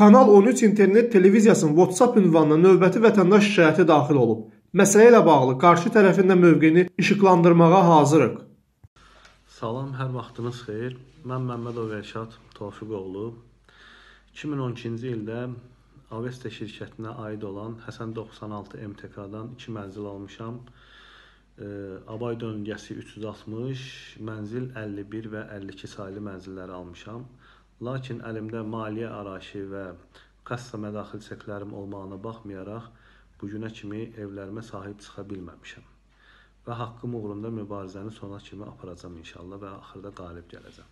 Kanal 13 internet televiziyasının WhatsApp ünvanına növbəti vətəndaş şikayəti daxil olub. Məsələ ilə bağlı qarşı tərəfin də mövqeyini işıqlandırmağa hazırıq. Salam, hər vaxtınız xeyir. Mən Məmmədov Rəşad Tofiqoğlu. 2012-ci ildə Avesta şirkətinə aid olan Həsən 96 MTK-dan 2 mənzil almışam. Abay döngəsi 360, mənzil 51 və 52 saylı mənzilləri almışam. Lakin əlimdə maliyyə arayışı və kassa mədaxil çeklərim olmağına baxmayaraq bu günə kimi evlərimə sahib çıxa bilməmişəm. Və haqqım uğrunda mübarizəni sona kimi aparacağam inşallah və axırda qalib gələcəm.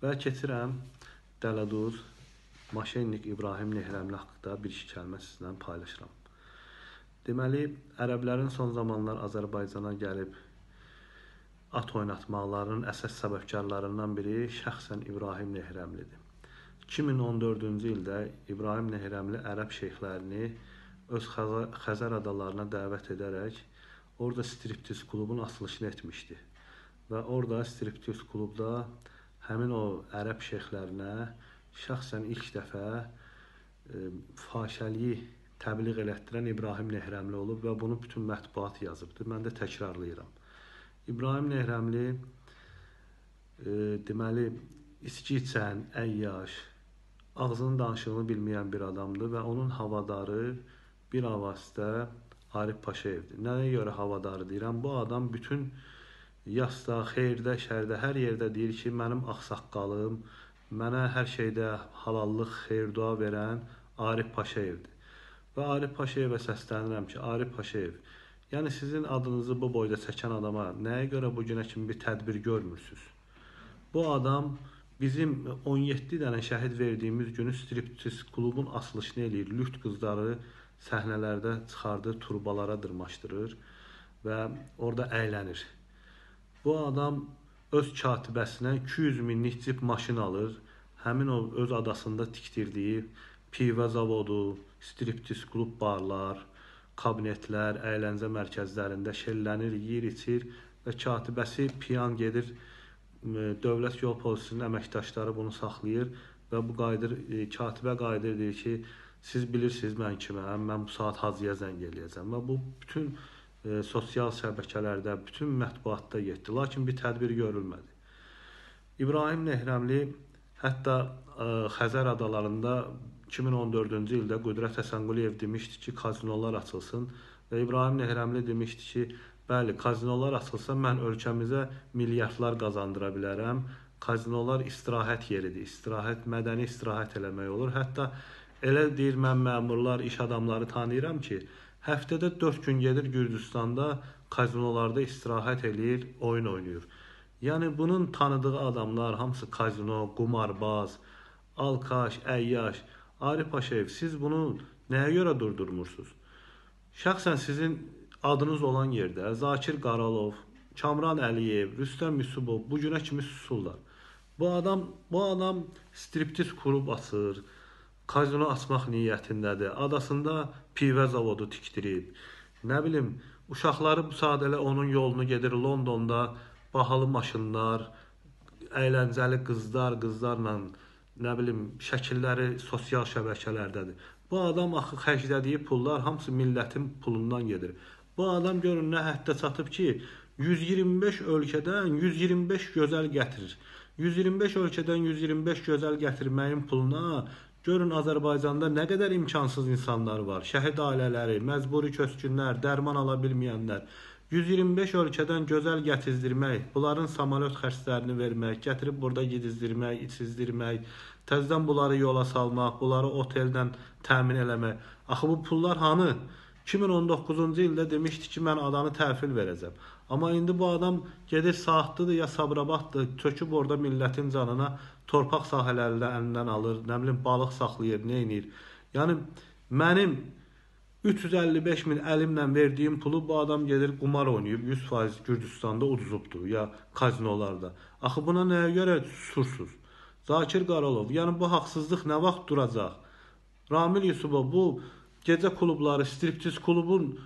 Və keçirəm Dələduz Maşennik İbrahim Nehrəmli haqqında bir iki kəlmə sizlə paylaşıram. Deməli, ərəblərin son zamanlar Azərbaycana gəlib at oynatmaqlarının əsas səbəbkarlarından biri şəxsən İbrahim Nehrəmlidir. 2014-cü ildə İbrahim Nehrəmli ərəb şeyxlərini öz Xəzər adalarına dəvət edərək orada striptiz klubun açılışını etmişdi. Və orada striptiz klubda həmin o ərəb şeyxlərinə şəxsən ilk dəfə e, fahişəliyi təbliğ elətdirən İbrahim Nehrəmli olub və bunu bütün mətbuat yazıbdır. Mən də təkrarlayıram. İbrahim Nehrəmli e, deməli içki içən, əyyaş, ağzının danışığını bilməyən bir adamdır və onun havadarı bir avazda Arif Paşayevdir. Nəyə görə havadarı deyirəm? Bu adam bütün yasda, xeyirdə, şərdə, hər yerdə deyir ki, mənim ağsaqqalım, mənə hər şeydə halallıq, xeyir-dua verən Arif Paşayevdir. Və Arif Paşayevə səslənirəm ki, Arif Paşayev, Yəni sizin adınızı bu boyda çəkən adama nəyə görə bu günə kimi bir tədbir görmürsüz? Bu adam bizim 17 dənə şəhid verdiyimiz günü striptiz klubun açılışını eləyir. Lüt qızları səhnələrdə çıxardır, turbalara dırmaşdırır və orada əylənir. Bu adam öz katibəsinə 200 minlik cip maşın alır. Həmin o öz adasında tikdirdiyi pivə zavodu, striptiz klub barlar, kabinetlər, əyləncə mərkəzlərində şellənir, yeyir, içir və katibəsi piyan gedir dövlət yol polisinin əməkdaşları bunu saxlayır və bu qayıdır e, katibə qayıdır deyir ki, siz bilirsiniz mən kiməm, mən bu saat hacıya zəng eləyəcəm və bu bütün e, sosial şəbəkələrdə, bütün mətbuatda getdi, lakin bir tədbir görülmədi. İbrahim Nehrəmli hətta e, Xəzər adalarında 2014-cü ildə Qüdrət Həsənquliyev demişdi ki, kazinolar açılsın və İbrahim Nehrəmli demişdi ki, bəli, kazinolar açılsa mən ölkəmizə milyardlar qazandıra bilərəm. Kazinolar istirahət yeridir. İstirahət, mədəni istirahət eləmək olur. Hətta elə deyir mən məmurlar, iş adamları tanıyıram ki, həftədə 4 gün gedir Gürcüstanda kazinolarda istirahət eləyir, oyun oynayır. Yəni bunun tanıdığı adamlar hamısı kazino, qumarbaz, alkaş, əyyaş, Arif Paşayev, siz bunu nəyə görə durdurmursunuz? Şəxsən sizin adınız olan yerdə Zakir Qaralov, Kamran Əliyev, Rüstəm Yusubov bu günə kimi susurlar. Bu adam, bu adam striptiz klub açır, kazino açmaq niyyətindədir. Adasında pivə zavodu tikdirib. Nə bilim, uşaqları bu saat elə onun yolunu gedir Londonda bahalı maşınlar, əyləncəli qızlar, qızlarla nə bilim şəkilləri sosial şəbəkələrdədir. Bu adam axı xərclədiyi pullar hamısı millətin pulundan gedir. Bu adam görün nə həddə çatıb ki, 125 ölkədən 125 gözəl gətirir. 125 ölkədən 125 gözəl gətirməyin puluna görün Azərbaycanda nə qədər imkansız insanlar var. Şəhid ailələri, məcburi köçkünlər, dərman ala bilməyənlər. 125 ölkədən gözəl gətizdirmək, bunların samolyot xərclərini vermək, gətirib burada yedizdirmək, içizdirmək, təzədən bunları yola salmaq, bunları oteldən təmin eləmək. Axı bu pullar hanı? 2019-cu ildə demişdi ki, mən adanı təhvil verəcəm. Amma indi bu adam gedir saatlıdır ya Sabirabaddır, çöküb orada millətin canına torpaq sahələrində əlindən alır, nə bilim balıq saxlayır, nə edir. Yəni mənim 355 min əlimlə verdiyim pulu bu adam gedir qumar oynayıb 100% Gürcüstanda uduzubdur ya kazinolarda. Axı buna nəyə görə susursuz? Zakir Qaralov, yəni bu haqsızlıq nə vaxt duracaq? Ramil Yusubov bu gecə klubları, striptiz klubun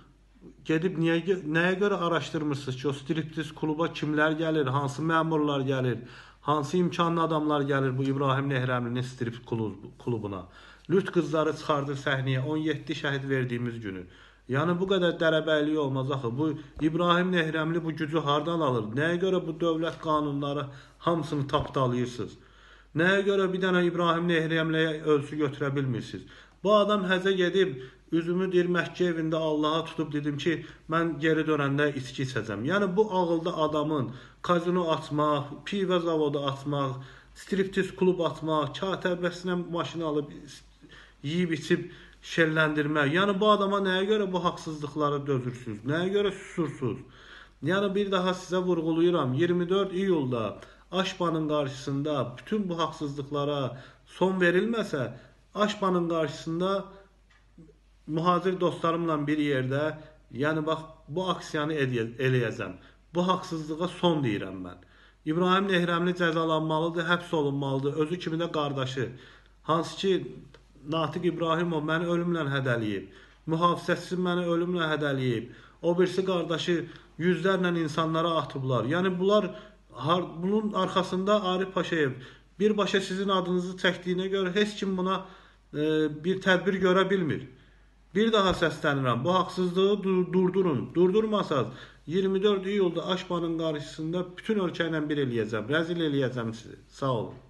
gedib niyə nəyə görə araşdırmırsınız ki, o striptiz kluba kimlər gəlir, hansı məmurlar gəlir, Hansı imkanlı adamlar gəlir bu İbrahim Nehrəmlinin strip klub- klubuna. Lüt qızları çıxardır səhnəyə 17 şəhid verdiyimiz günü. Yəni bu qədər dərəbəylik olmaz axı. Bu İbrahim Nehrəmli bu gücü hardan alır? Nəyə görə bu dövlət qanunları hamısını tapdalayırsınız? Nəyə görə bir dənə İbrahim Nehrəmliyə ölçü götürə bilmirsiniz? Bu adam həzə gedib üzümü deyir Məkkə evində Allaha tutub dedim ki, mən geri dönəndə içki içəcəm. Yəni bu ağılda adamın kazino açmaq, pivə zavodu açmaq, striptiz klub açmaq, katəbəsinə maşın alıb yeyib içib şəlləndirmək. Yəni bu adama nəyə görə bu haqsızlıqlara dözürsüz? Nəyə görə susursunuz? Yəni bir daha sizə vurğulayıram. 24 iyulda Aşbanın qarşısında bütün bu haqsızlıqlara son verilməsə, Aşbanın qarşısında mühacir dostlarımla bir yerdə, yəni bax bu aksiyanı eləyəcəm. Bu haqsızlığa son deyirəm mən. İbrahim Nehrəmli cəzalanmalıdır, həbs olunmalıdır. Özü kimi də qardaşı. Hansı ki Natiq İbrahimov məni ölümlə hədələyib. Mühafizəçisi məni ölümlə hədələyib. O birisi qardaşı yüzlərlə insanlara atıblar. Yəni bunlar bunun arxasında Arif Paşayev birbaşa sizin adınızı çəkdiyinə görə heç kim buna e, bir tədbir görə bilmir. Bir daha səslənirəm. Bu haqsızlığı dur- durdurun. Durdurmasaz 24 iyulda Aşbanın qarşısında bütün ölkə ilə bir eləyəcəm. Rəzil eləyəcəm sizi. Sağ olun.